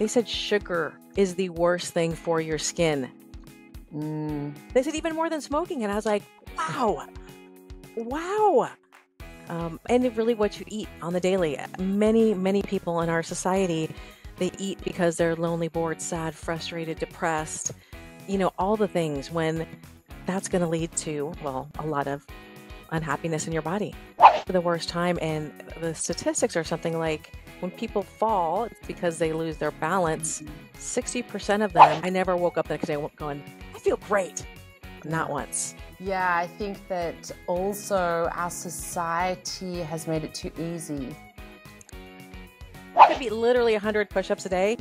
they said sugar is the worst thing for your skin. Mm. They said even more than smoking. And I was like, wow, wow. Um, and really what you eat on the daily. Many, many people in our society, they eat because they're lonely, bored, sad, frustrated, depressed, you know, all the things when that's going to lead to, well, a lot of unhappiness in your body. For the worst time, and the statistics are something like when people fall, it's because they lose their balance. 60% of them, I never woke up the next day going, I feel great. Not once. Yeah, I think that also our society has made it too easy. It could be literally 100 push ups a day.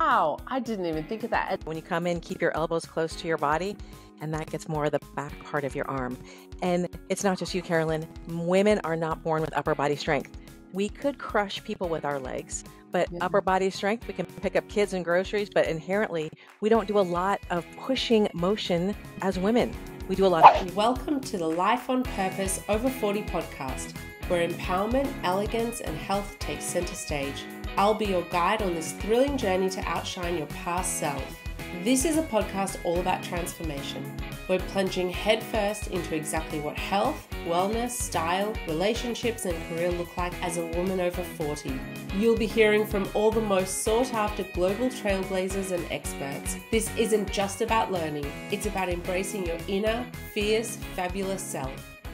Wow, I didn't even think of that. When you come in, keep your elbows close to your body, and that gets more of the back part of your arm. And it's not just you, Carolyn. Women are not born with upper body strength. We could crush people with our legs, but Yeah. upper body strength, we can pick up kids and groceries, but inherently, we don't do a lot of pushing motion as women. We do a lot of Welcome to the Life on Purpose Over 40 podcast, where empowerment, elegance, and health take center stage. I'll be your guide on this thrilling journey to outshine your past self. This is a podcast all about transformation. We're plunging headfirst into exactly what health, wellness, style, relationships, and career look like as a woman over 40. You'll be hearing from all the most sought after global trailblazers and experts. This isn't just about learning, it's about embracing your inner, fierce, fabulous self.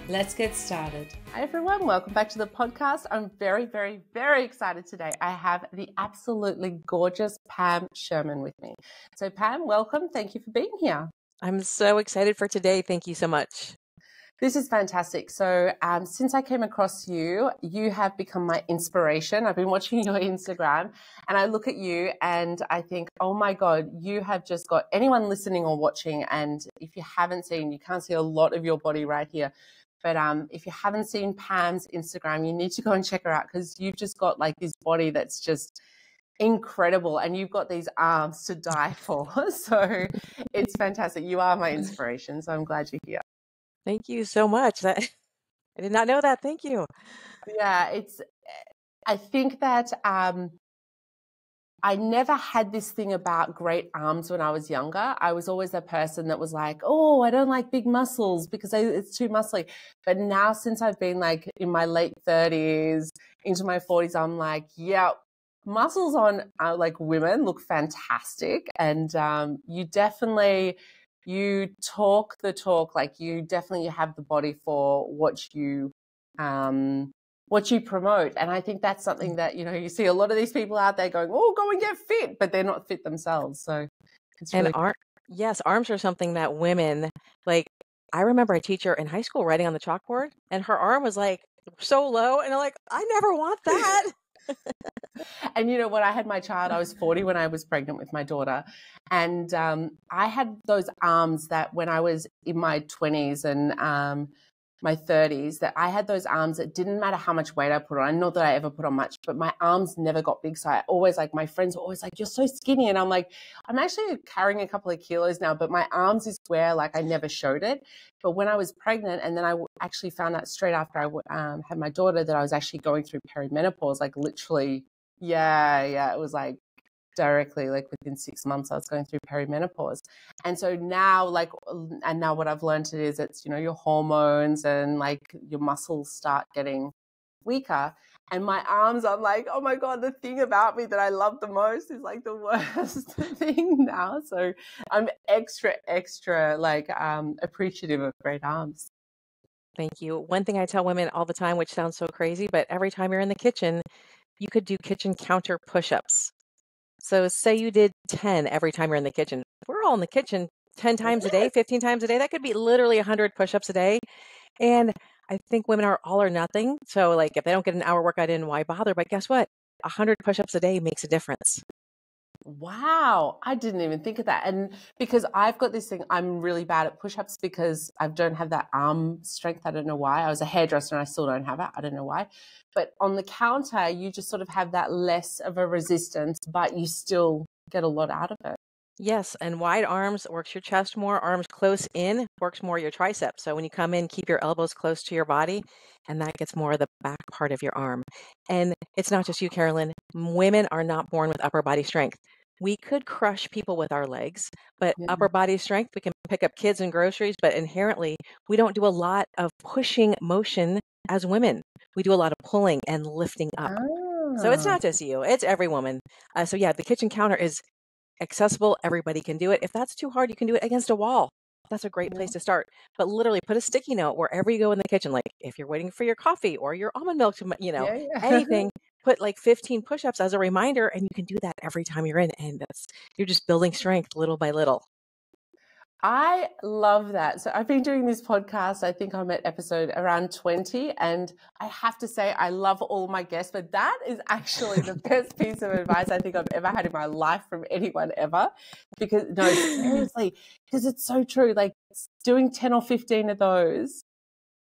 Let's get started. Hi, everyone. Welcome back to the podcast. I'm very, very, very excited today. I have the absolutely gorgeous Pam Sherman with me. So, Pam, welcome. Thank you for being here. I'm so excited for today. Thank you so much. This is fantastic. So, um, since I came across you, you have become my inspiration. I've been watching your Instagram and I look at you and I think, oh my God, you have just got anyone listening or watching. And if you haven't seen, you can't see a lot of your body right here. But um, if you haven't seen Pam's Instagram, you need to go and check her out because you've just got like this body that's just incredible and you've got these arms to die for. So it's fantastic. You are my inspiration. So I'm glad you're here. Thank you so much. That, I did not know that. Thank you. Yeah, it's. I think that um, I never had this thing about great arms when I was younger. I was always a person that was like, "Oh, I don't like big muscles because I, it's too muscly." But now, since I've been like in my late thirties into my forties, I'm like, "Yeah, muscles on uh, like women look fantastic," and um, you definitely you talk the talk. Like you definitely have the body for what you um, what you promote. And I think that's something that, you know, you see a lot of these people out there going, oh, go and get fit, but they're not fit themselves. So it's And really arm, yes, arms are something that women like. I remember a teacher in high school writing on the chalkboard, and her arm was like so low, and I'm like, I never want that. and you know when I had my child, I was 40 when I was pregnant with my daughter. And um, I had those arms that when I was in my 20s and um, my 30s, that I had those arms that didn't matter how much weight I put on. Not that I ever put on much, but my arms never got big. So I always like, my friends were always like, you're so skinny. And I'm like, I'm actually carrying a couple of kilos now, but my arms is where like I never showed it. But when I was pregnant, and then I actually found out straight after I um, had my daughter that I was actually going through perimenopause, like literally yeah, yeah. It was like directly, like within six months, I was going through perimenopause. And so now, like, and now what I've learned is it's, you know, your hormones and like your muscles start getting weaker. And my arms, I'm like, oh my God, the thing about me that I love the most is like the worst thing now. So I'm extra, extra like um, appreciative of great arms. Thank you. One thing I tell women all the time, which sounds so crazy, but every time you're in the kitchen, you could do kitchen counter push ups. So, say you did 10 every time you're in the kitchen. We're all in the kitchen 10 times a day, 15 times a day, that could be literally 100 push ups a day. And I think women are all or nothing. So, like, if they don't get an hour workout in, why bother? But guess what? 100 push ups a day makes a difference. Wow, I didn't even think of that. And because I've got this thing, I'm really bad at push ups because I don't have that arm strength. I don't know why. I was a hairdresser and I still don't have it. I don't know why. But on the counter, you just sort of have that less of a resistance, but you still get a lot out of it. Yes, and wide arms works your chest more. Arms close in works more your triceps. So when you come in, keep your elbows close to your body, and that gets more of the back part of your arm. And it's not just you, Carolyn. Women are not born with upper body strength. We could crush people with our legs, but Yeah. upper body strength, we can pick up kids and groceries, but inherently, we don't do a lot of pushing motion as women. We do a lot of pulling and lifting up. So it's Ah. not just you, it's every woman. Uh, so yeah, the kitchen counter is accessible. Everybody can do it. If that's too hard, you can do it against a wall. That's a great Yeah. place to start. But literally put a sticky note wherever you go in the kitchen. Like if you're waiting for your coffee or your almond milk to, you know, yeah. anything, put like 15 push ups as a reminder. And you can do that every time you're in. And that's, you're just building strength little by little. I love that. So I've been doing this podcast. I think I'm at episode around 20. And I have to say, I love all my guests, but that is actually the best piece of advice I think I've ever had in my life from anyone ever. Because, no, seriously, because it's so true. Like doing 10 or 15 of those.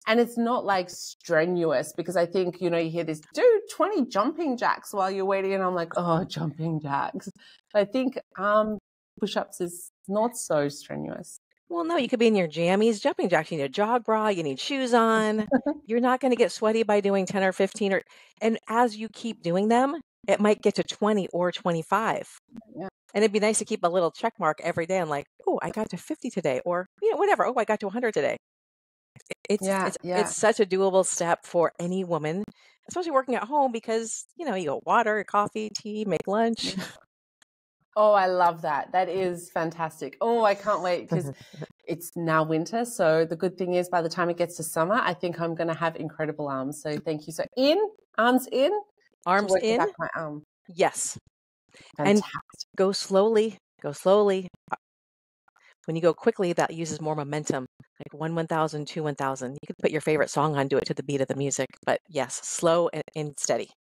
And it's not like strenuous because I think, you know, you hear this, do 20 jumping jacks while you're waiting. And I'm like, oh, jumping jacks. But I think um, push ups is not so strenuous. Well, no, you could be in your jammies, jumping jacks. You need a jog bra, you need shoes on. You're not going to get sweaty by doing 10 or 15 or and as you keep doing them, it might get to 20 or 25. Yeah. And it'd be nice to keep a little check mark every day. I'm like, oh, I got to 50 today, or you know, whatever. Oh, I got to 100 today. It's Yeah, it's yeah. it's such a doable step for any woman, especially working at home because you know you go water, coffee, tea, make lunch. Oh, I love that. That is fantastic. Oh, I can't wait because it's now winter. So the good thing is by the time it gets to summer, I think I'm going to have incredible arms. So thank you. So in, arms in, Arms in, back my arm. yes. And- Fantastic. Go slowly. Go slowly. Uh, When you go quickly, that uses more momentum. Like one 1000, two 1000. You could put your favorite song on, do it to the beat of the music. But yes, slow and, and steady.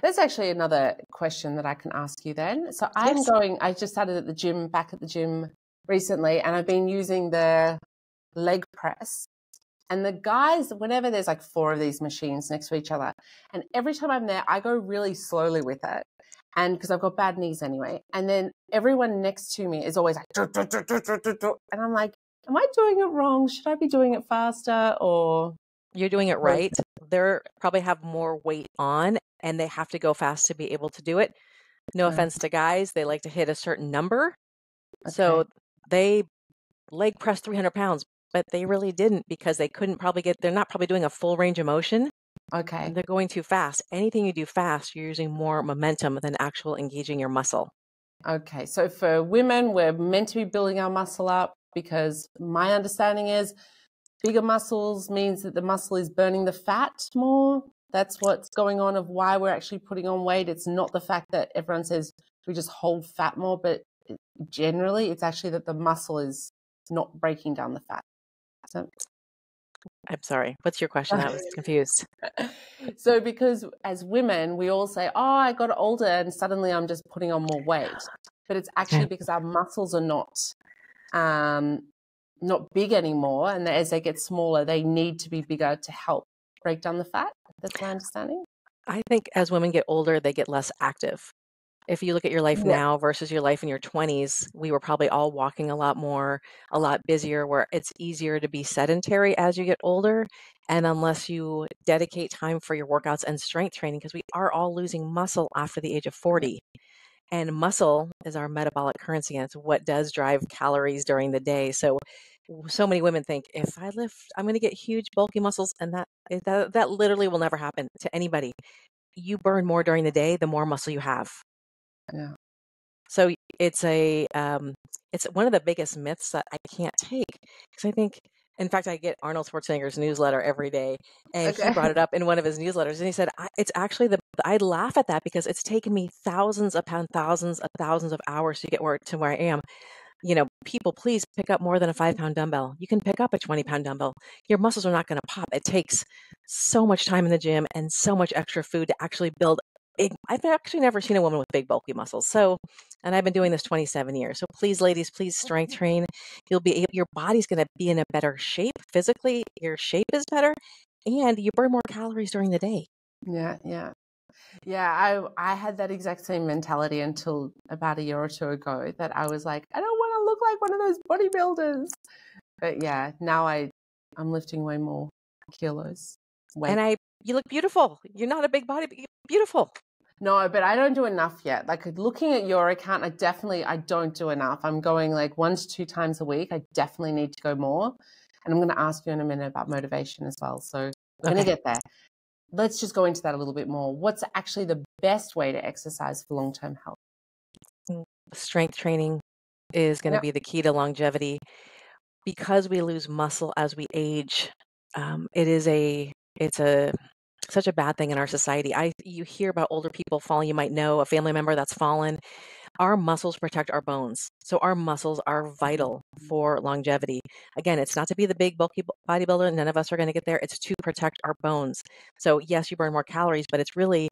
There's actually another question that I can ask you then. So I'm Yes. going, I just started at the gym, back at the gym recently, and I've been using the leg press. And the guys, whenever there's like four of these machines next to each other, and every time I'm there, I go really slowly with it. And because I've got bad knees anyway. And then everyone next to me is always like, and I'm like, am I doing it wrong? Should I be doing it faster? Or, You're doing it Right. They're probably have more weight on and they have to go fast to be able to do it. No Okay. offense to guys, they like to hit a certain number. So they leg press 300 pounds, but they really didn't because they couldn't probably get, they're not probably doing a full range of motion okay. and they're going too fast. Anything you do fast, you're using more momentum than actual engaging your muscle. Okay, so for women, we're meant to be building our muscle up because my understanding is bigger muscles means that the muscle is burning the fat more. That's what's going on of why we're actually putting on weight. It's not the fact that everyone says we just hold fat more, but generally it's actually that the muscle is not breaking down the fat. So, I'm sorry. What's your question? I was confused. so because as women, we all say, "Oh, I got older and suddenly I'm just putting on more weight," but it's actually because our muscles are not um, not big anymore, and as they get smaller, they need to be bigger to help break down the fat. That's my understanding. I think as women get older, they get less active. If you look at your life Yeah. now versus your life in your 20s, we were probably all walking a lot more, a lot busier, where it's easier to be sedentary as you get older. And unless you dedicate time for your workouts and strength training, because we are all losing muscle after the age of 40. And muscle is our metabolic currency, and it's what does drive calories during the day. So, so many women think if I lift, I'm going to get huge, bulky muscles, and that that that literally will never happen to anybody. You burn more during the day, the more muscle you have. Yeah. So it's a um, it's one of the biggest myths that I can't take because I think, in fact, I get Arnold Schwarzenegger's newsletter every day, and he brought it up in one of his newsletters, and he said I, it's actually the I laugh at that because it's taken me thousands upon thousands of thousands of hours to get where to where I am. You know, people, please pick up more than a five pound dumbbell. You can pick up a 20 pound dumbbell. Your muscles are not going to pop. It takes so much time in the gym and so much extra food to actually build big. I've actually never seen a woman with big, bulky muscles. So, and I've been doing this 27 years. So please, ladies, please strength train. You'll be, your body's going to be in a better shape physically. Your shape is better and you burn more calories during the day. Yeah, yeah. Yeah, I I had that exact same mentality until about a year or two ago that I was like, I don't want to look like one of those bodybuilders. But yeah, now I I'm lifting way more kilos. Weight. And I, you look beautiful. You're not a big body, but you're beautiful. No, but I don't do enough yet. Like looking at your account, I definitely I don't do enough. I'm going like one to two times a week. I definitely need to go more. And I'm going to ask you in a minute about motivation as well. So I'm okay. going to get there. Let's just go into that a little bit more. What's actually the best way to exercise for long term health? Mm, strength training is going to yep. be the key to longevity. Because we lose muscle as we age, um, it is a it's a such a bad thing in our society. I you hear about older people falling. You might know a family member that's fallen. Our muscles protect our bones, so our muscles are vital for longevity. Again, it's not to be the big bulky bodybuilder. None of us are going to get there. It's to protect our bones. So yes, you burn more calories, but it's really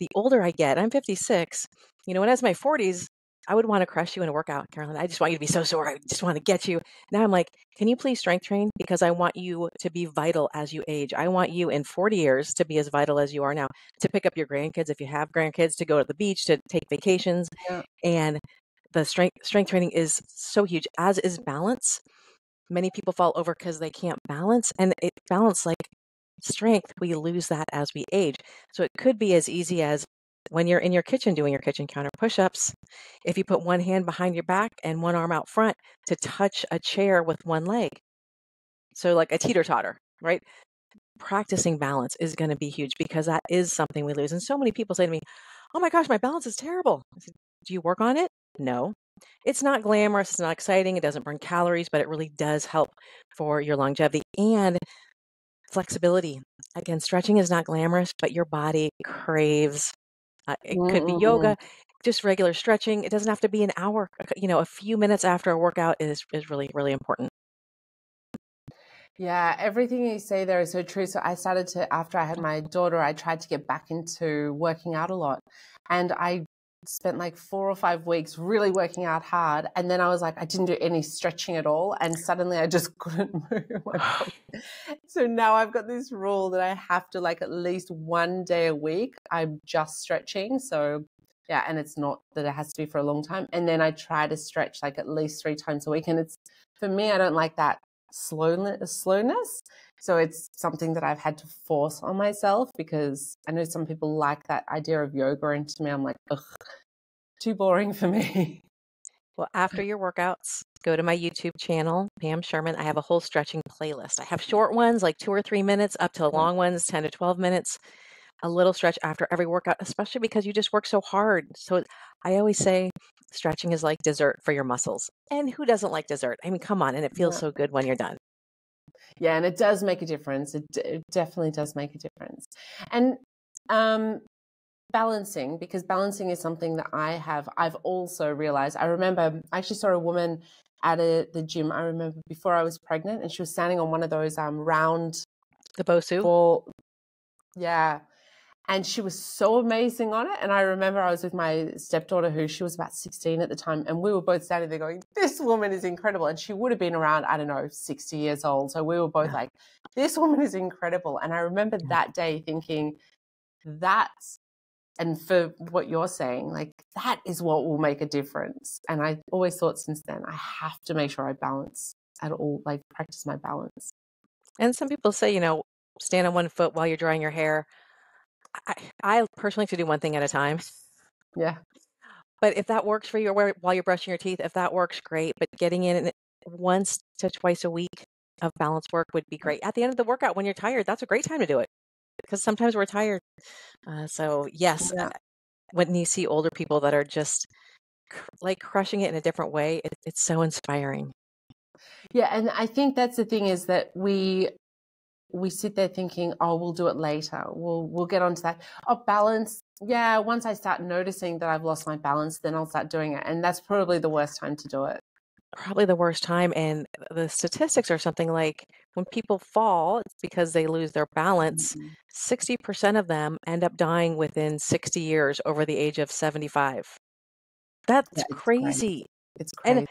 the older I get. I'm 56. You know, when I was in my 40s, I would want to crush you in a workout, Carolyn. I just want you to be so sore. I just want to get you. Now I'm like, can you please strength train? Because I want you to be vital as you age. I want you in 40 years to be as vital as you are now, to pick up your grandkids if you have grandkids, to go to the beach, to take vacations. Yeah. And the strength strength training is so huge, as is balance. Many people fall over because they can't balance, and it balance like strength. We lose that as we age. So it could be as easy as when you're in your kitchen doing your kitchen counter push ups, if you put one hand behind your back and one arm out front to touch a chair with one leg. So, like a teeter totter, right? Practicing balance is going to be huge because that is something we lose. And so many people say to me, Oh my gosh, my balance is terrible. Said, Do you work on it? No. It's not glamorous, it's not exciting, it doesn't burn calories, but it really does help for your longevity and flexibility. Again, stretching is not glamorous, but your body craves uh, it could be yoga, just regular stretching. It doesn't have to be an hour. You know, a few minutes after a workout is is really really important. Yeah, everything you say there is so true. So I started to after I had my daughter, I tried to get back into working out a lot, and I spent like four or five weeks really working out hard. And then I was like, I didn't do any stretching at all. And suddenly I just couldn't move my body. so now I've got this rule that I have to like at least one day a week, I'm just stretching. So yeah, and it's not that it has to be for a long time. And then I try to stretch like at least three times a week. And it's for me, I don't like that slowness slowness so it's something that I've had to force on myself because I know some people like that idea of yoga, and to me, I'm like, ugh, too boring for me. Well, after your workouts, go to my YouTube channel, Pam Sherman. I have a whole stretching playlist. I have short ones, like two or three minutes, up to mm. long ones, 10 to 12 minutes. A little stretch after every workout, especially because you just work so hard. So I always say stretching is like dessert for your muscles. And who doesn't like dessert? I mean, come on. And it feels yeah. so good when you're done. Yeah, and it does make a difference. It, it definitely does make a difference. And um, balancing, because balancing is something that I have, I've also realized. I remember I actually saw a woman at a, the gym. I remember before I was pregnant, and she was standing on one of those um, round the Bosu. Ball, yeah, and she was so amazing on it. And I remember I was with my stepdaughter, who she was about 16 at the time, and we were both standing there going, This woman is incredible. And she would have been around, I don't know, 60 years old. So we were both like, This woman is incredible. And I remember that day thinking, That's, and for what you're saying, like, that is what will make a difference. And I always thought since then, I have to make sure I balance at all, like, practice my balance. And some people say, you know, stand on one foot while you're drying your hair. I, I personally like to do one thing at a time. Yeah. But if that works for you while you're brushing your teeth, if that works, great. But getting in once to twice a week of balance work would be great. At the end of the workout, when you're tired, that's a great time to do it because sometimes we're tired. Uh, so, yes, yeah. Uh, when you see older people that are just cr- like crushing it in a different way, it, it's so inspiring. Yeah, and I think that's the thing is that we we sit there thinking, oh, we'll do it later. We'll we'll get onto that. Oh, balance. Yeah, once I start noticing that I've lost my balance, then I'll start doing it. And that's probably the worst time to do it. Probably the worst time. And the statistics are something like when people fall, it's because they lose their balance. Mm-hmm. 60% of them end up dying within 60 years over the age of 75. That's yeah, it's crazy. crazy. It's crazy. And,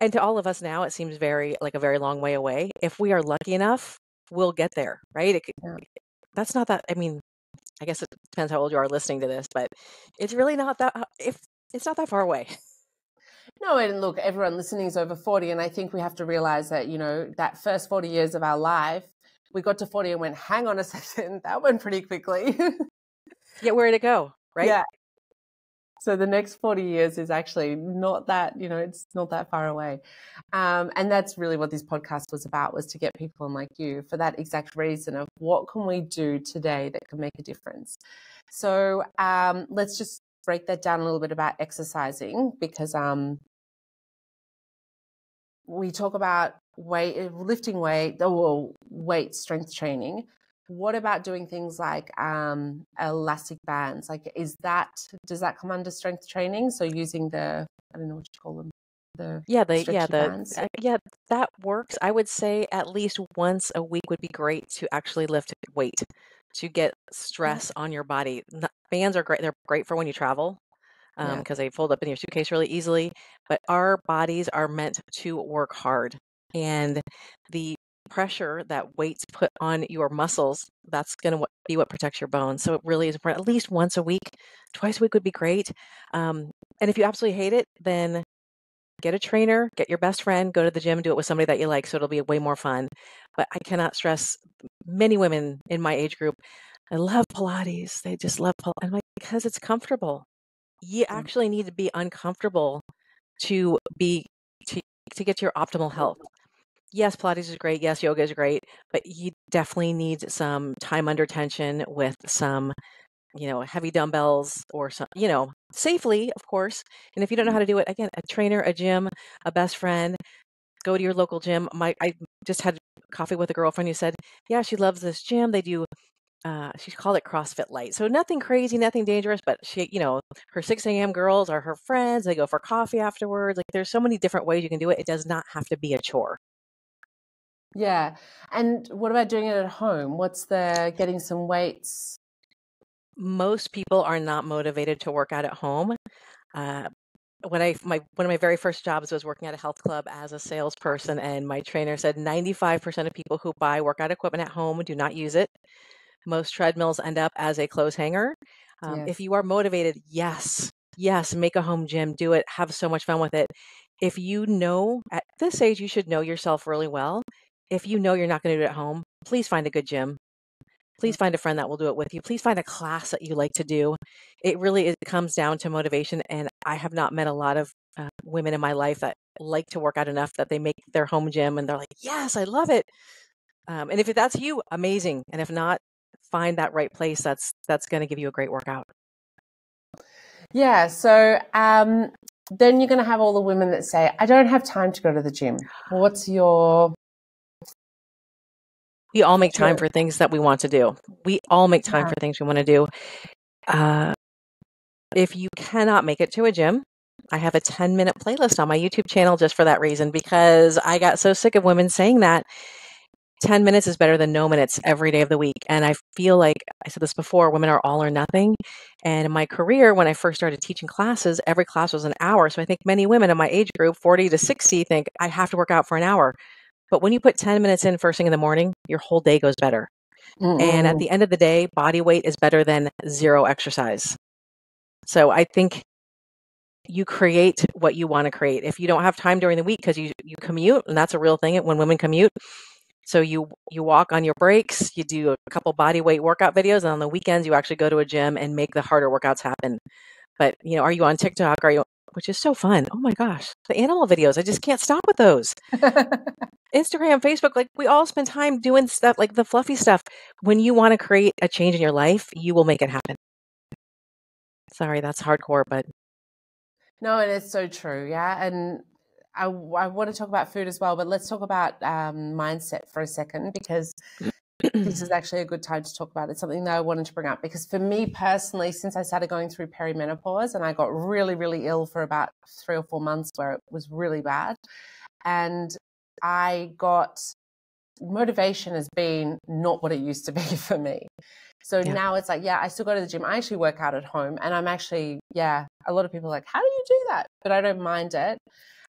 and to all of us now, it seems very like a very long way away. If we are lucky enough will get there, right? It, yeah. That's not that. I mean, I guess it depends how old you are listening to this, but it's really not that. Uh, if it's not that far away. No, and look, everyone listening is over 40. And I think we have to realize that, you know, that first 40 years of our life, we got to 40 and went, hang on a second, that went pretty quickly. yeah, where did it go? Right? Yeah, So the next 40 years is actually not that, you know, it's not that far away. Um, and that's really what this podcast was about, was to get people on like you for that exact reason of what can we do today that can make a difference. So um, let's just break that down a little bit about exercising because um, we talk about weight, lifting weight, or weight strength training what about doing things like um, elastic bands? Like, is that does that come under strength training? So using the I don't know what you call them. The yeah, the yeah the bands. Uh, yeah that works. I would say at least once a week would be great to actually lift weight to get stress on your body. Bands are great. They're great for when you travel because um, yeah. they fold up in your suitcase really easily. But our bodies are meant to work hard. And the pressure that weights put on your muscles, that's going to be what protects your bones. So it really is important. At least once a week, twice a week would be great. Um, and if you absolutely hate it, then get a trainer, get your best friend, go to the gym, do it with somebody that you like. So it'll be way more fun. But I cannot stress many women in my age group. I love Pilates. They just love Pilates. I'm like, because it's comfortable. You mm. actually need to be uncomfortable to be to, to get your optimal health yes, Pilates is great. Yes, yoga is great, but you definitely need some time under tension with some, you know, heavy dumbbells or some, you know, safely, of course. And if you don't know how to do it, again, a trainer, a gym, a best friend, go to your local gym. My, I just had coffee with a girlfriend who said, yeah, she loves this gym. They do uh, she called it CrossFit Light. So nothing crazy, nothing dangerous, but she, you know, her 6 a.m. girls are her friends. They go for coffee afterwards. Like there's so many different ways you can do it. It does not have to be a chore. Yeah. And what about doing it at home? What's the getting some weights? Most people are not motivated to work out at home. Uh, when I my one of my very first jobs was working at a health club as a salesperson, and my trainer said 95% of people who buy workout equipment at home do not use it. Most treadmills end up as a clothes hanger. Um, yes. If you are motivated, yes, yes, make a home gym, do it, have so much fun with it. If you know at this age, you should know yourself really well if you know you're not going to do it at home, please find a good gym. Please find a friend that will do it with you. Please find a class that you like to do. It really it comes down to motivation. And I have not met a lot of uh, women in my life that like to work out enough that they make their home gym and they're like, yes, I love it. Um, and if that's you, amazing. And if not, find that right place that's that's going to give you a great workout. Yeah. So um, then you're going to have all the women that say, I don't have time to go to the gym. What's your we all make time for things that we want to do. We all make time yeah. for things we want to do. Uh, if you cannot make it to a gym, I have a 10 minute playlist on my YouTube channel just for that reason because I got so sick of women saying that 10 minutes is better than no minutes every day of the week. And I feel like I said this before women are all or nothing. And in my career, when I first started teaching classes, every class was an hour. So I think many women in my age group, 40 to 60, think I have to work out for an hour. But when you put 10 minutes in first thing in the morning, your whole day goes better. mm And at the end of the day, body weight is better than zero exercise. So I think you create what you want to create. If you don't have time during the week because you you commute, and that's a real thing when women commute. So you you walk on your breaks, you do a couple body weight workout videos, and on the weekends you actually go to a gym and make the harder workouts happen. But you know, are you on TikTok? Are you which is so fun. Oh my gosh, the animal videos. I just can't stop with those. Instagram, Facebook, like we all spend time doing stuff like the fluffy stuff. When you want to create a change in your life, you will make it happen. Sorry, that's hardcore, but no, and it is so true. Yeah. And I, I want to talk about food as well, but let's talk about um, mindset for a second because this is actually a good time to talk about it. It's something that I wanted to bring up because for me personally, since I started going through perimenopause and I got really, really ill for about three or four months where it was really bad. And I got motivation has been not what it used to be for me. So yeah. now it's like, yeah, I still go to the gym. I actually work out at home and I'm actually, yeah, a lot of people are like, how do you do that? But I don't mind it.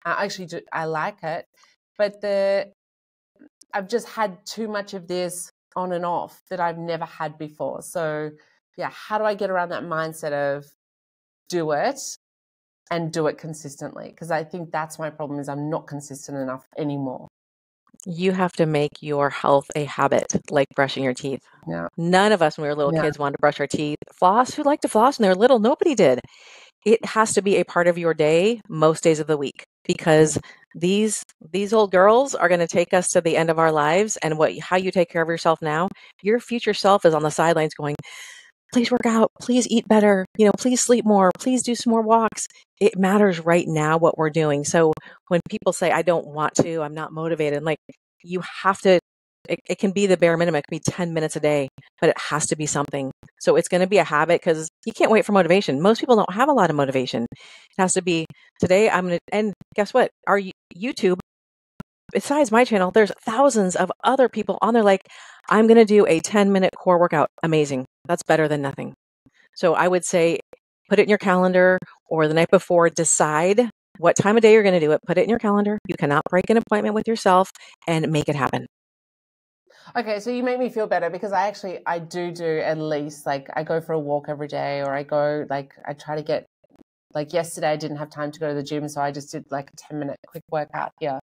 I actually do, I like it. But the, I've just had too much of this on and off that I've never had before. So, yeah, how do I get around that mindset of do it and do it consistently? Because I think that's my problem is I'm not consistent enough anymore. You have to make your health a habit, like brushing your teeth. Yeah. None of us, when we were little yeah. kids, wanted to brush our teeth. Floss, who liked to floss when they were little? Nobody did. it has to be a part of your day most days of the week because these these old girls are going to take us to the end of our lives and what how you take care of yourself now. Your future self is on the sidelines going please work out. Please eat better. You know please sleep more. Please do some more walks. It matters right now what we're doing. So when people say i don't want to i'm not motivated like you have to it, it can be the bare minimum. It can be 10 minutes a day but it has to be something. So it's going to be a habit because you can't wait for motivation. Most people don't have a lot of motivation. It has to be today i'm going to and guess what? Our youtube besides my channel there's thousands of other people on there like i'm going to do a 10 minute core workout. Amazing. That's better than nothing. So i would say put it in your calendar or the night before decide what time of day you're going to do it put it in your calendar. You cannot break an appointment with yourself and make it happen. Okay, so you make me feel better because I actually I do do at least like I go for a walk every day or I go like I try to get like yesterday I didn't have time to go to the gym so I just did like a 10 minute quick workout here.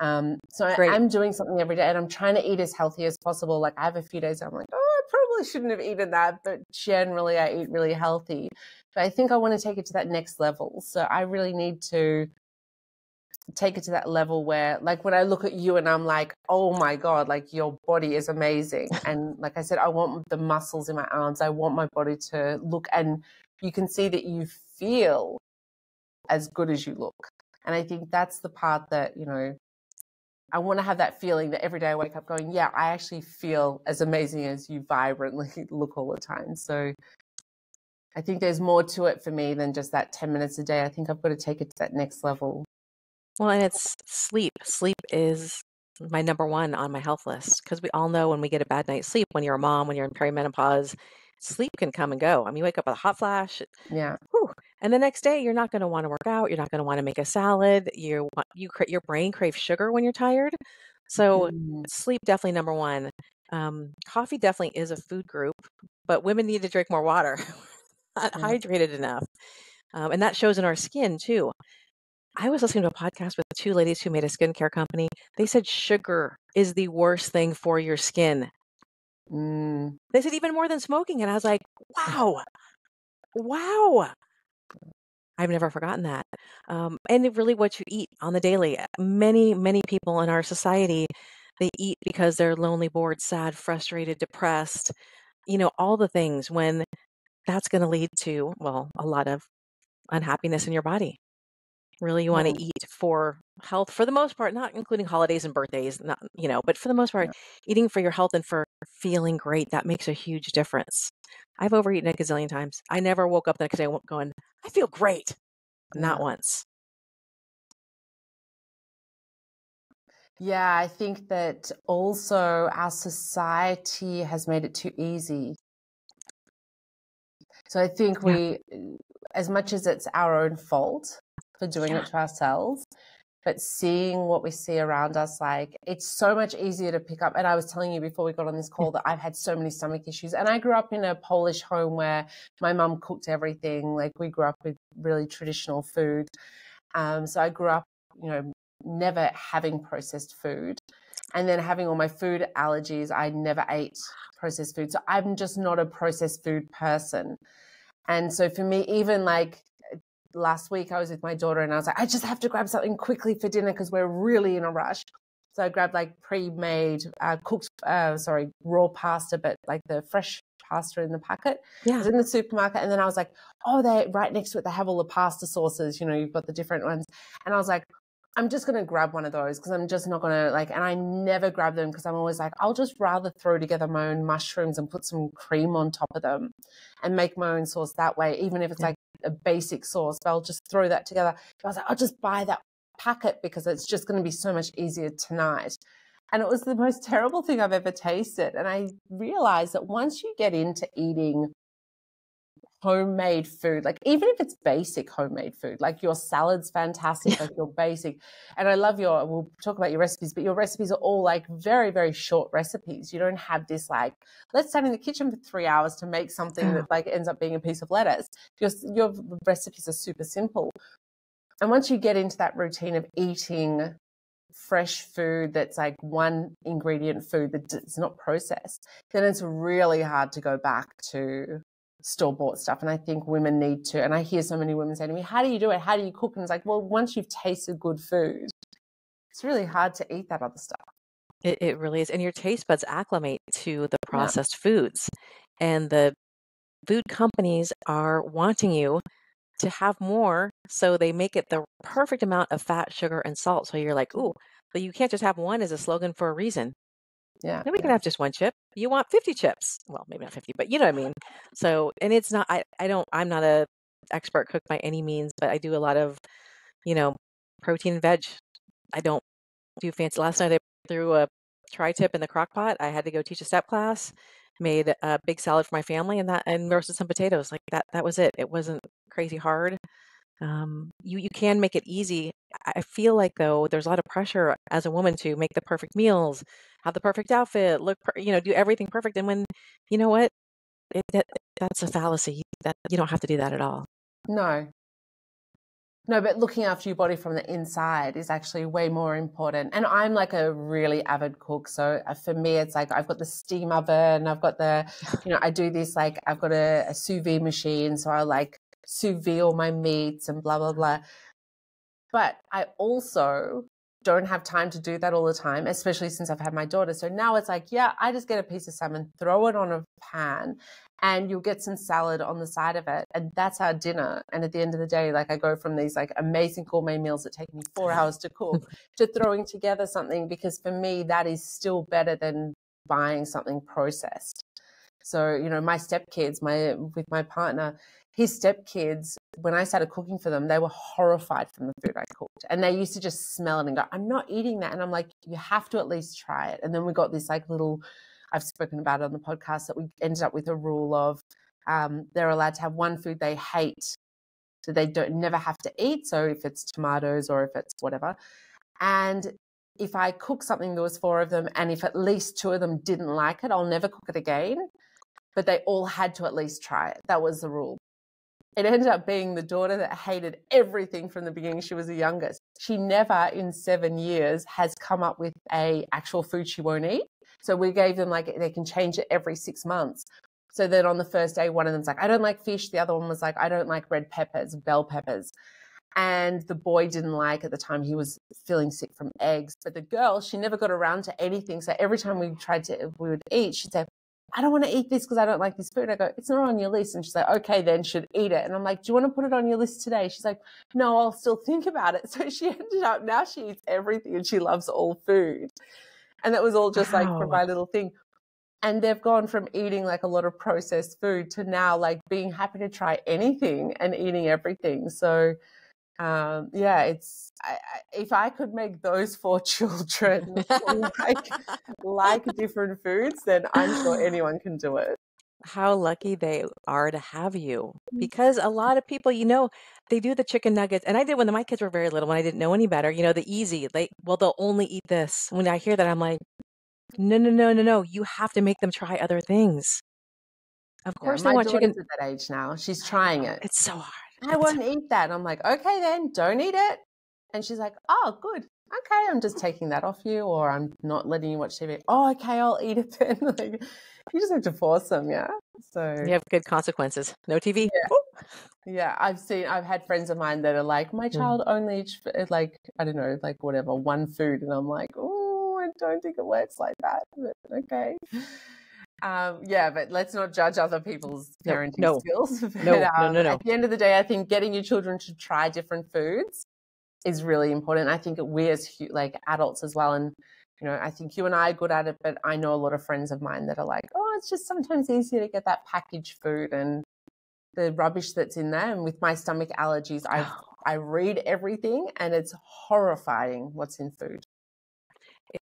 Um, so I, am doing something every day and I'm trying to eat as healthy as possible. Like I have a few days I'm like, oh, I probably shouldn't have eaten that, but generally I eat really healthy. But I think I want to take it to that next level. So I really need to take it to that level where like when I look at you and I'm like, oh my God, like your body is amazing. And like I said, I want the muscles in my arms. I want my body to look and you can see that you feel as good as you look. And I think that's the part that, you know, I want to have that feeling that every day I wake up going, yeah, I actually feel as amazing as you vibrantly look all the time. So I think there's more to it for me than just that 10 minutes a day. I think I've got to take it to that next level. Well, and it's sleep. Sleep is my number one on my health list because we all know when we get a bad night's sleep, when you're a mom, when you're in perimenopause, sleep can come and go. I mean, you wake up with a hot flash, Yeah. whew, and the next day you're not going to want to work out. You're not going to want to make a salad. You you your brain craves sugar when you're tired. So Mm. sleep definitely number one. Um, coffee definitely is a food group, but women need to drink more water. Not Yeah. hydrated enough, um, and that shows in our skin too. I was listening to a podcast with two ladies who made a skincare company. They said sugar is the worst thing for your skin. Mm. They said even more than smoking. And I was like, wow, wow. I've never forgotten that. Um, and really what you eat on the daily. Many, many people in our society, they eat because they're lonely, bored, sad, frustrated, depressed, you know, all the things when that's going to lead to, well, a lot of unhappiness in your body. Really, you want to eat for health for the most part, not including holidays and birthdays, not, you know, but for the most part, eating for your health and for feeling great, that makes a huge difference. I've overeaten a gazillion times. I never woke up the next day going, I feel great. Not Yeah. once. Yeah, I think that also our society has made it too easy. So I think Yeah. we, as much as it's our own fault for doing Yeah. it to ourselves, but seeing what we see around us, like it's so much easier to pick up. And I was telling you before we got on this call that I've had so many stomach issues. And I grew up in a Polish home where my mum cooked everything. Like we grew up with really traditional food. Um, so I grew up, you know, never having processed food. And then having all my food allergies, I never ate processed food. So I'm just not a processed food person. And so for me, even like last week, I was with my daughter and I was like, I just have to grab something quickly for dinner because we're really in a rush. So I grabbed like pre-made, uh, cooked, uh, sorry, raw pasta, but like the fresh pasta in the packet. I Yeah. was in the supermarket and then I was like, oh, they right next to it, they have all the pasta sauces. You know, you've got the different ones. And I was like, I'm just going to grab one of those because I'm just not going to like, and I never grab them because I'm always like, I'll just rather throw together my own mushrooms and put some cream on top of them and make my own sauce that way, even if it's Yeah. like a basic sauce, but I'll just throw that together. I was like, I'll just buy that packet because it's just going to be so much easier tonight. And it was the most terrible thing I've ever tasted. And I realized that once you get into eating homemade food, like even if it's basic homemade food, like your salad's fantastic, like your basic. And I love your, we'll talk about your recipes, but your recipes are all like very, very short recipes. You don't have this like, let's stand in the kitchen for three hours to make something that mm. like ends up being a piece of lettuce. Your, your recipes are super simple. And once you get into that routine of eating fresh food that's like one ingredient food that is not processed, then it's really hard to go back to store bought stuff. And I think women need to. And I hear so many women say to me, How do you do it? How do you cook? And it's like, Well, once you've tasted good food, it's really hard to eat that other stuff. It, it really is. And your taste buds acclimate to the processed yeah. foods. And the food companies are wanting you to have more. So they make it the perfect amount of fat, sugar, and salt. So you're like, Ooh, but you can't just have one as a slogan for a reason. Yeah. Then we yeah. can have just one chip. You want 50 chips. Well, maybe not 50, but you know what I mean? So, and it's not, I, I don't, I'm not a expert cook by any means, but I do a lot of, you know, protein and veg. I don't do fancy. Last night I threw a tri tip in the crock pot. I had to go teach a step class, made a big salad for my family and that, and roasted some potatoes. Like that, that was it. It wasn't crazy hard. Um, you, you can make it easy. I feel like though, there's a lot of pressure as a woman to make the perfect meals, have the perfect outfit, look, per- you know, do everything perfect. And when, you know what, it, that, that's a fallacy. That you don't have to do that at all. No. No, but looking after your body from the inside is actually way more important. And I'm like a really avid cook. So uh, for me, it's like I've got the steam oven, I've got the, you know, I do this like I've got a, a sous vide machine. So I like sous vide all my meats and blah, blah, blah. But I also don't have time to do that all the time, especially since I've had my daughter. So now it's like, yeah, I just get a piece of salmon, throw it on a pan, and you'll get some salad on the side of it. And that's our dinner. And at the end of the day, like I go from these like amazing gourmet meals that take me four hours to cook to throwing together something because for me, that is still better than buying something processed. So, you know, my stepkids, my with my partner, his stepkids, when I started cooking for them, they were horrified from the food I cooked. And they used to just smell it and go, I'm not eating that. And I'm like, you have to at least try it. And then we got this like little, I've spoken about it on the podcast that we ended up with a rule of um, they're allowed to have one food they hate. So they don't never have to eat. So if it's tomatoes or if it's whatever. And if I cook something, there was four of them, and if at least two of them didn't like it, I'll never cook it again. But they all had to at least try it. That was the rule it ended up being the daughter that hated everything from the beginning. She was the youngest. She never in seven years has come up with a actual food she won't eat. So we gave them like they can change it every six months. So then on the first day, one of them's like, I don't like fish. The other one was like, I don't like red peppers, bell peppers. And the boy didn't like at the time he was feeling sick from eggs. But the girl, she never got around to anything. So every time we tried to we would eat, she'd say, I don't want to eat this because I don't like this food. I go, it's not on your list. And she's like, okay, then should eat it. And I'm like, do you want to put it on your list today? She's like, no, I'll still think about it. So she ended up, now she eats everything and she loves all food. And that was all just wow. like for my little thing. And they've gone from eating like a lot of processed food to now like being happy to try anything and eating everything. So, um, yeah, it's I, I, if I could make those four children like like different foods, then I'm sure anyone can do it. How lucky they are to have you, mm. because a lot of people, you know, they do the chicken nuggets, and I did when my kids were very little, when I didn't know any better. You know, the easy, like, well, they'll only eat this. When I hear that, I'm like, no, no, no, no, no. You have to make them try other things. Of course, yeah, they want chicken. at that age now. She's trying it. It's so hard. I won't eat that. And I'm like, okay, then don't eat it. And she's like, oh, good. Okay, I'm just taking that off you, or I'm not letting you watch TV. Oh, okay, I'll eat it then. like, you just have to force them, yeah. So you have good consequences. No TV. Yeah. yeah, I've seen. I've had friends of mine that are like, my mm. child only eats like I don't know, like whatever, one food, and I'm like, oh, I don't think it works like that. But okay. Um, yeah, but let's not judge other people's parenting no, skills. but, no, um, no, no, no. At the end of the day, I think getting your children to try different foods is really important. I think we as like adults as well, and you know, I think you and I are good at it, but I know a lot of friends of mine that are like, oh, it's just sometimes easier to get that packaged food and the rubbish that's in there. And with my stomach allergies, I I read everything, and it's horrifying what's in food.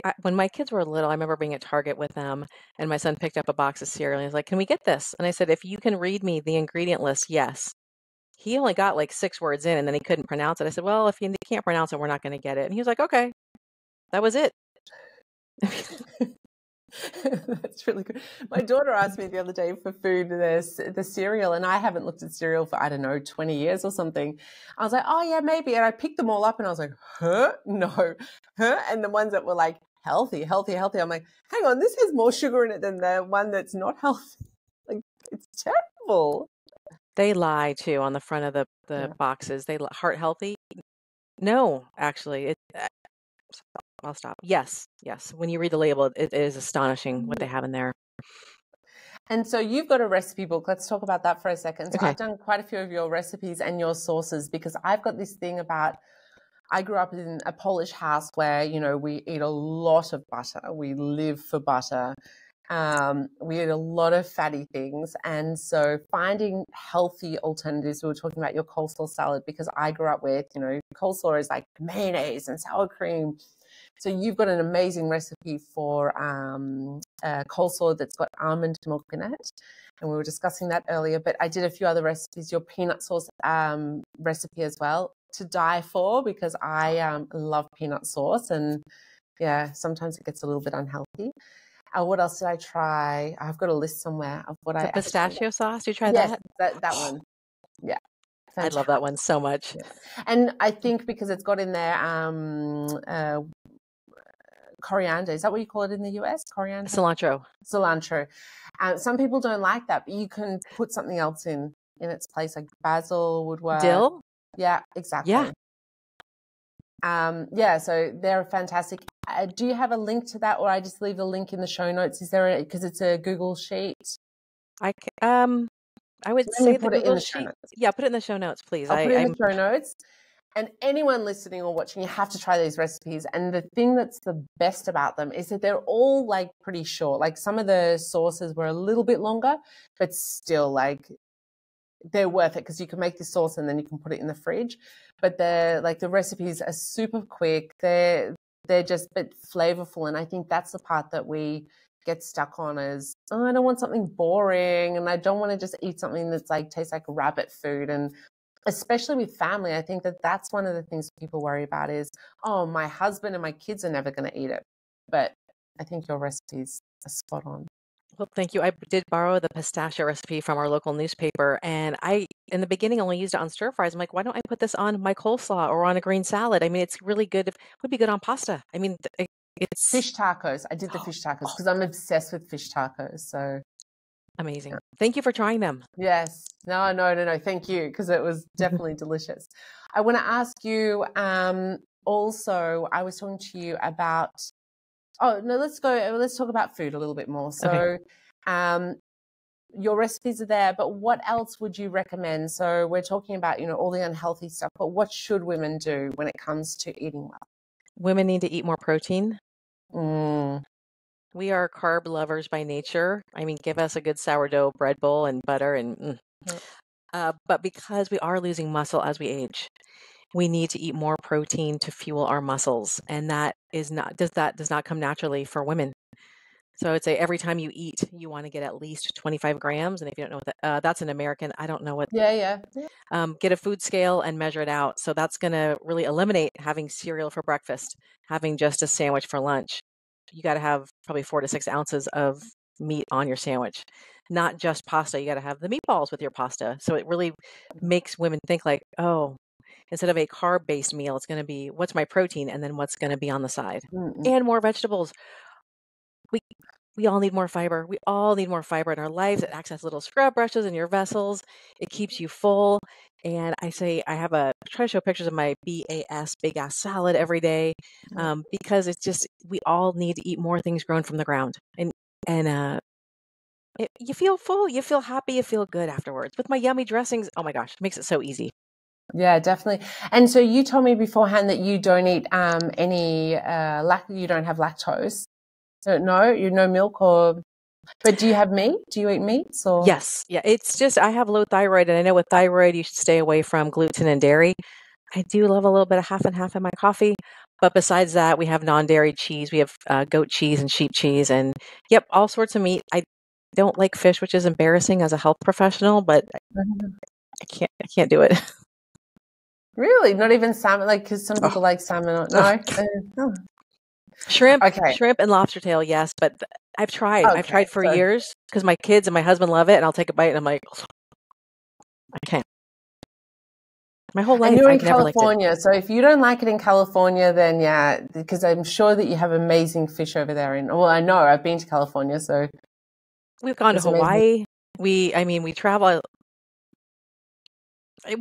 I, when my kids were little, I remember being at Target with them, and my son picked up a box of cereal. And he was like, "Can we get this?" And I said, "If you can read me the ingredient list, yes." He only got like six words in, and then he couldn't pronounce it. I said, "Well, if you can't pronounce it, we're not going to get it." And he was like, "Okay." That was it. That's really good. My daughter asked me the other day for food the the cereal, and I haven't looked at cereal for I don't know twenty years or something. I was like, oh yeah, maybe, and I picked them all up, and I was like, huh, no, huh, and the ones that were like healthy, healthy, healthy. I'm like, hang on, this has more sugar in it than the one that's not healthy. Like it's terrible. They lie too on the front of the, the Yeah. boxes. They heart healthy. No, actually, it. I'll stop. Yes, yes. When you read the label, it is astonishing what they Mm. have in there. And so you've got a recipe book. Let's talk about that for a second. So Okay. I've done quite a few of your recipes and your sauces because I've got this thing about I grew up in a Polish house where, you know, we eat a lot of butter. We live for butter. Um, we eat a lot of fatty things. And so finding healthy alternatives, we were talking about your coleslaw salad because I grew up with, you know, coleslaw is like mayonnaise and sour cream. So you've got an amazing recipe for um, uh, coleslaw that's got almond milk in it. And we were discussing that earlier, but I did a few other recipes, your peanut sauce um, recipe as well, to die for because I um, love peanut sauce. And yeah, sometimes it gets a little bit unhealthy. Uh, what else did I try? I've got a list somewhere of what The I actually- pistachio sauce. You tried Yes, that? that, that one. Yeah. I love that one so much. And I think because it's got in there um, uh, coriander. Is that what you call it in the US? Coriander? Cilantro. cilantro. Some people don't like that, but you can put something else in in its place, like basil would work. Dill. Yeah, exactly. Yeah. Um, yeah, so they're fantastic. Uh, do you have a link to that, or I just leave the link in the show notes? Is there because it's a Google sheet? I um. I would Let say put it in the show notes. Yeah, put it in the show notes, please. I'll I, put it in I'm the show notes. And anyone listening or watching, you have to try these recipes. And the thing that's the best about them is that they're all like pretty short. Like some of the sauces were a little bit longer, but still like they're worth it because you can make this sauce and then you can put it in the fridge. But they're like the recipes are super quick. They're they're just but flavorful. And I think that's the part that we get stuck on is oh, I don't want something boring and I don't want to just eat something that's like tastes like rabbit food and especially with family I think that that's one of the things people worry about is oh my husband and my kids are never going to eat it but I think your recipes are spot on Well, thank you. I did borrow the pistachio recipe from our local newspaper, and I, in the beginning, only used it on stir fries. I'm like, why don't I put this on my coleslaw or on a green salad? I mean, it's really good. If, would be good on pasta. I mean, it's fish tacos I did the oh, fish tacos oh. because I'm obsessed with fish tacos so amazing. Thank you for trying them. Yes. No, no, no, no. Thank you because it was definitely delicious. I want to ask you um, also, I was talking to you about, oh, no, let's go, let's talk about food a little bit more. So, Okay. um, your recipes are there, but what else would you recommend? So, we're talking about, you know, all the unhealthy stuff, but what should women do when it comes to eating well? Women need to eat more protein. Mm, We are carb lovers by nature. I mean, give us a good sourdough bread bowl and butter, and mm. Yep. uh, but because we are losing muscle as we age, we need to eat more protein to fuel our muscles, and that is not does that does not come naturally for women. So I would say every time you eat, you want to get at least 25 grams, and if you don't know what that, uh, that's an American. I don't know what. yeah, yeah. yeah. Um, get a food scale and measure it out. So that's going to really eliminate having cereal for breakfast, having just a sandwich for lunch. You got to have probably four to six ounces of meat on your sandwich, not just pasta. You got to have the meatballs with your pasta. So it really makes women think like, oh, instead of a carb based meal, it's going to be what's my protein and then what's going to be on the side Mm-mm. and more vegetables. We all need more fiber. We all need more fiber in our lives. It acts as little scrub brushes in your vessels. It keeps you full. And I say I have a I try to show pictures of my BAS big ass salad every day Mhm. um, because it's just we all need to eat more things grown from the ground and and uh, it, you feel full, you feel happy, you feel good afterwards. With my yummy dressings, oh my gosh, it makes it so easy. Yeah, definitely. And so you told me beforehand that you don't eat um, any uh, lac- you don't have lactose. So no, you no milk or. But do you have meat? Do you eat meats or? Yes, yeah, it's just I have low thyroid, and I know with thyroid you should stay away from gluten and dairy. I do love a little bit of half and half in my coffee, but besides that, we have non-dairy cheese. We have uh, goat cheese and sheep cheese, and yep, all sorts of meat. I don't like fish, which is embarrassing as a health professional, but. I can't I can't do it. Really, not even salmon. Like because some Oh. people like salmon. No. Uh, oh. Shrimp, Okay. shrimp and lobster tail, yes, but I've tried. I've tried for so- years because my kids and my husband love it, and I'll take a bite and I'm like, I can't. My whole life, And you're in liked it. California, so if you don't like it in California, then yeah, because I'm sure that you have amazing fish over there. In well, I know I've been to California, so We've gone to It's amazing. Hawaii. We, I mean, we travel.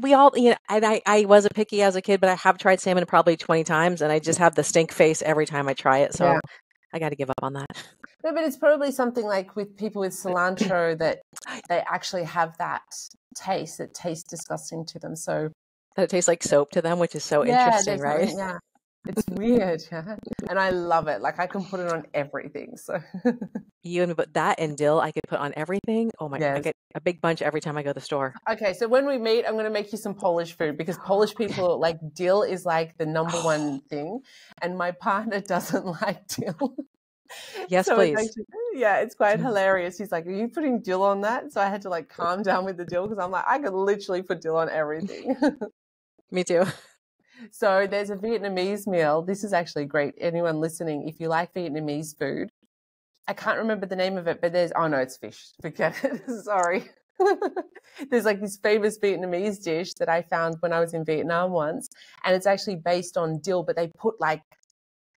We all, you know, and I, I was a picky as a kid, but I have tried salmon probably 20 times and I just have the stink face every time I try it. So Yeah. I got to give up on that. No, but it's probably something like with people with cilantro that they actually have that taste that tastes disgusting to them. So That it tastes like soap to them, which is so yeah, interesting, right? Yeah, it's weird, yeah, and I love it. Like I can put it on everything. So You and me, but that and dill, I could put on everything. Oh my, god, I get a big bunch every time I go to the store. okay, so when we meet, I'm going to make you some Polish food because Polish people like dill is like the number one thing, and my partner doesn't like dill. Yes, So it's please. actually- yeah, it's quite hilarious. He's like, "Are you putting dill on that?" So I had to like calm down with the dill because I'm like, I could literally put dill on everything. Me too. So there's a Vietnamese meal. This is actually great. Anyone listening, if you like Vietnamese food, I can't remember the name of it, but there's oh no, it's fish. Forget it. Sorry. there's like this famous Vietnamese dish that I found when I was in Vietnam once, and it's actually based on dill, but they put like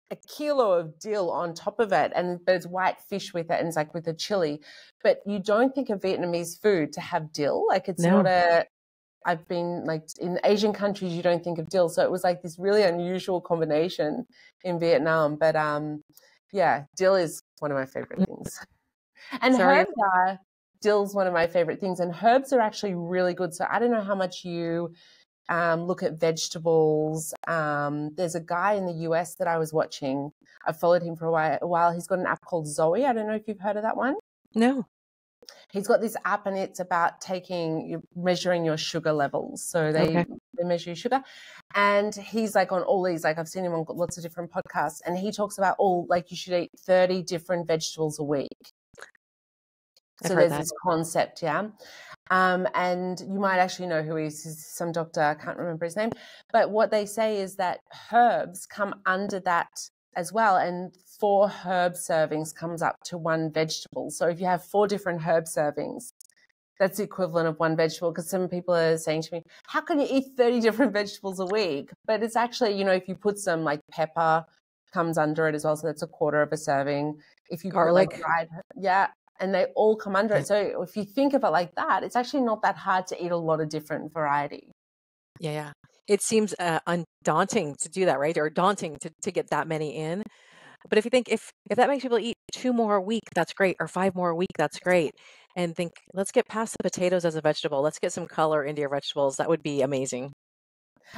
a kilo of dill on top of it, and there's white fish with it, and it's like with a chili. But you don't think of Vietnamese food to have dill, like it's No. not a I've been like in Asian countries, you don't think of dill. So it was like this really unusual combination in Vietnam. But um, yeah, dill is one of my favorite things. And Sorry. herbs are, dill's one of my favorite things. And herbs are actually really good. So I don't know how much you um, look at vegetables. Um, there's a guy in the US that I was watching. I followed him for a while, a while. He's got an app called Zoe. I don't know if you've heard of that one No. He's got this app and it's about taking measuring your sugar levels. So they Okay. they measure your sugar. And he's like on all these like i've seen him on lots of different podcasts and he talks about all like you should eat 30 different vegetables a week. I've so there's that. this concept yeah? Um, and you might actually know who he is. He's some doctor i can't remember his name. But what they say is that herbs come under that as well and four herb servings comes up to one vegetable. So if you have four different herb servings that's the equivalent of one vegetable because some people are saying to me how can you eat 30 different vegetables a week? But it's actually you know if you put some like pepper comes under it as well so that's a quarter of a serving. If you put, like, Garlic. dried yeah and they all come under it. So if you think of it like that it's actually not that hard to eat a lot of different variety Yeah, yeah. It seems uh, undaunting to do that, right? Or daunting to, to get that many in. But if you think if if that makes people eat two more a week, that's great, or five more a week, that's great. And think, let's get past the potatoes as a vegetable. Let's get some color into your vegetables. That would be amazing.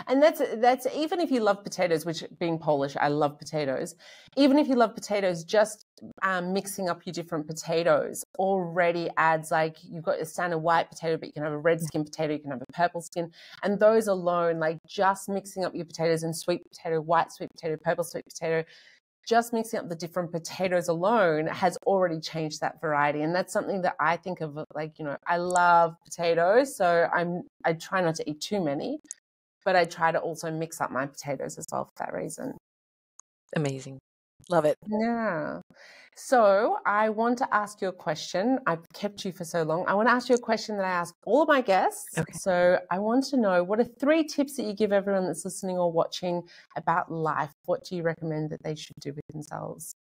And that's that's even if you love potatoes, which being Polish, I love potatoes. Even if you love potatoes, just um, mixing up your different potatoes already adds like you've got a standard white potato, but you can have a red skin potato, you can have a purple skin, and those alone, like just mixing up your potatoes and sweet potato, white sweet potato, purple sweet potato, just mixing up the different potatoes alone has already changed that variety. And that's something that i think of like you know i love potatoes so i'm i try not to eat too many but i try to also mix up my potatoes as well for that reason Amazing. Love it. yeah so i want to ask you a question i've kept you for so long i want to ask you a question that i ask all of my guests Okay. so i want to know what are three tips that you give everyone that's listening or watching about life what do you recommend that they should do with themselves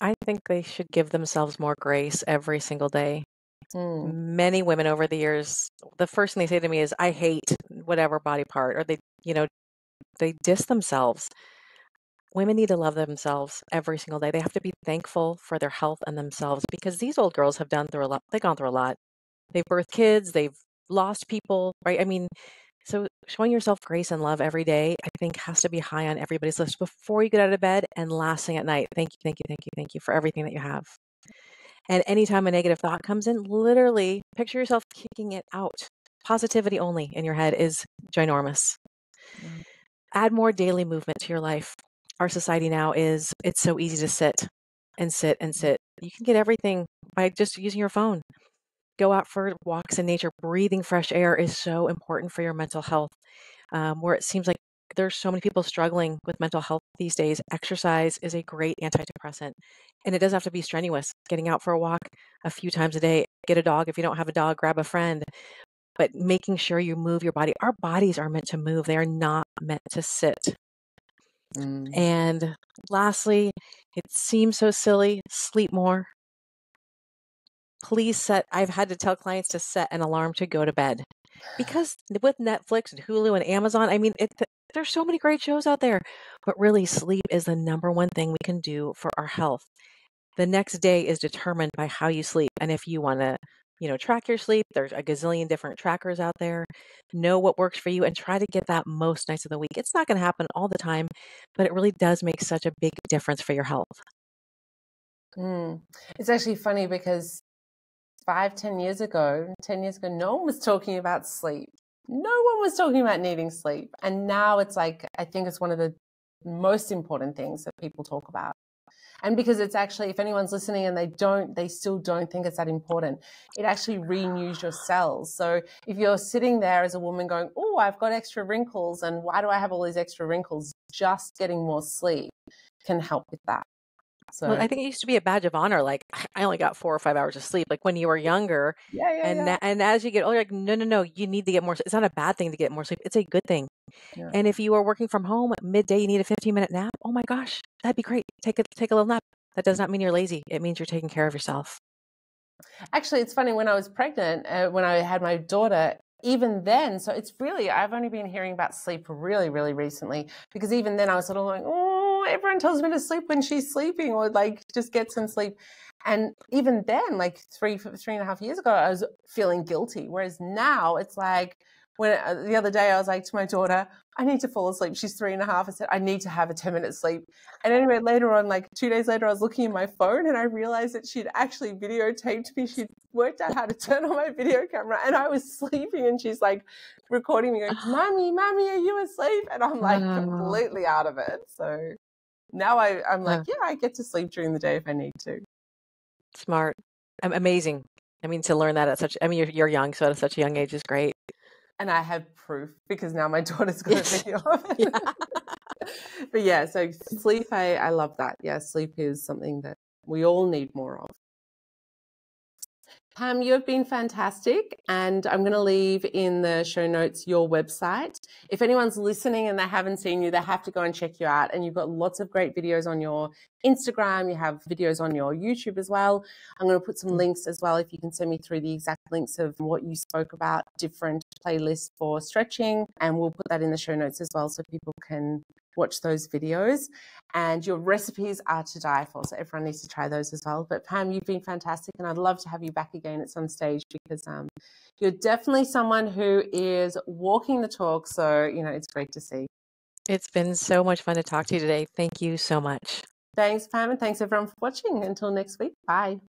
I think they should give themselves more grace every single day. Mm. Many women over the years, the first thing they say to me is, I hate whatever body part, or they, you know, they diss themselves. Women need to love themselves every single day. They have to be thankful for their health and themselves because these old girls have done through a lot. They've gone through a lot. They've birthed kids, they've lost people, right? I mean, so showing yourself grace and love every day, I think, has to be high on everybody's list before you get out of bed and last thing at night. Thank you, thank you, thank you, thank you for everything that you have. And anytime a negative thought comes in, literally picture yourself kicking it out. Positivity only in your head is ginormous. Mm. Add more daily movement to your life. Our society now is, it's so easy to sit and sit and sit. You can get everything by just using your phone. Go out for walks in nature. Breathing fresh air is so important for your mental health. Um, where it seems like there's so many people struggling with mental health these days, exercise is a great antidepressant. And it doesn't have to be strenuous. Getting out for a walk a few times a day, get a dog. If you don't have a dog, grab a friend. But making sure you move your body. Our bodies are meant to move, they are not meant to sit. Mm. And lastly, it seems so silly sleep more. please set, I've had to tell clients to set an alarm to go to bed because with Netflix and Hulu and Amazon, I mean, it, there's so many great shows out there, but really, sleep is the number one thing we can do for our health. The next day is determined by how you sleep. And if you want to, you know, track your sleep, there's a gazillion different trackers out there. Know what works for you and try to get that most nights of the week. It's not going to happen all the time, but it really does make such a big difference for your health. Mm. It's actually funny because five, ten years ago, ten years ago, no one was talking about sleep. No one was talking about needing sleep. And now it's like, I think it's one of the most important things that people talk about. And because it's actually, if anyone's listening and they don't, they still don't think it's that important, it actually renews your cells. So if you're sitting there as a woman going, Oh, I've got extra wrinkles, and why do I have all these extra wrinkles? Just getting more sleep can help with that. So well, I think it used to be a badge of honor. Like I only got four or five hours of sleep. Like when you were younger, yeah, yeah, and yeah. and as you get older, like no, no, no, you need to get more. It's not a bad thing to get more sleep. It's a good thing. Yeah. And if you are working from home midday, you need a 15 minute nap. Oh my gosh, that'd be great. Take a take a little nap. That does not mean you're lazy. It means you're taking care of yourself. Actually, it's funny when I was pregnant, uh, when I had my daughter, even then, so it's really, I've only been hearing about sleep really, really recently because even then I was sort of like, oh, everyone tells me to sleep when she's sleeping or like just get some sleep. And even then, like three, three and a half years ago, I was feeling guilty. Whereas now it's like, when uh, the other day I was like to my daughter, I need to fall asleep. She's three and a half. I said, I need to have a 10 minute sleep. And anyway, later on, like two days later, I was looking at my phone and I realized that she'd actually videotaped me. She'd worked out how to turn on my video camera and I was sleeping and she's like recording me going, Mommy, Mommy, are you asleep? And I'm like completely out of it. So now I, I'm like, yeah. yeah, I get to sleep during the day if I need to. Smart. amazing. I mean, to learn that at such, I mean, you're, you're young, so at such a young age is great. And I have proof because now my daughter's got a video of it. Yeah. but yeah, so sleep, I, I love that. Yeah, sleep is something that we all need more of. Pam, you have been fantastic. And I'm going to leave in the show notes your website. If anyone's listening and they haven't seen you, they have to go and check you out. And you've got lots of great videos on your Instagram. You have videos on your YouTube as well. I'm going to put some mm. links as well if you can send me through the exact links of what you spoke about, different playlists for stretching. And we'll put that in the show notes as well so people can watch those videos. And your recipes are to die for. So everyone needs to try those as well. But Pam, you've been fantastic. And I'd love to have you back again at some stage because um, you're definitely someone who is walking the talk. So, you know, it's great to see. It's been so much fun to talk to you today. Thank you so much. Thanks, Pam. And thanks everyone for watching. Until next week. Bye.